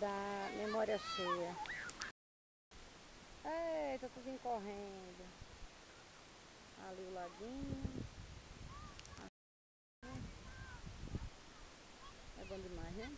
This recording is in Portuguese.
da memória cheia. Eita, tudo correndo. Ali o laguinho. Ah. É bom demais, né?